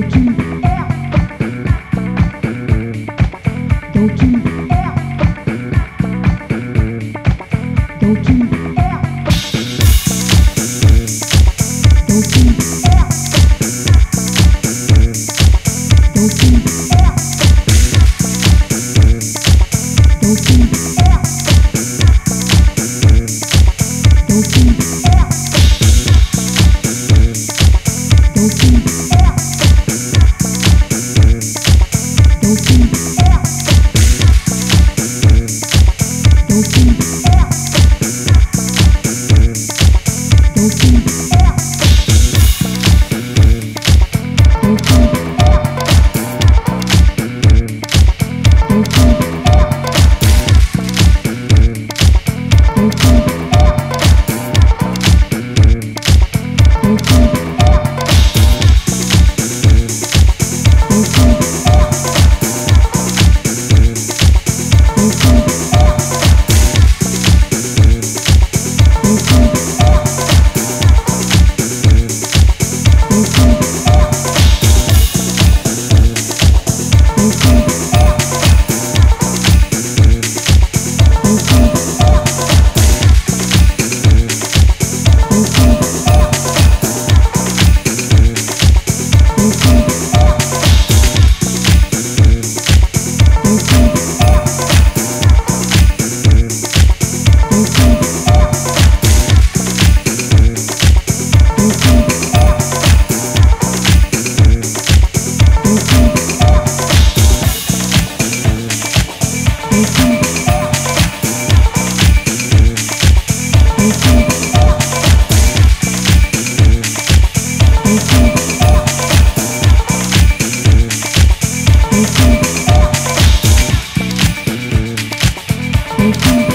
thank you. Música Don't you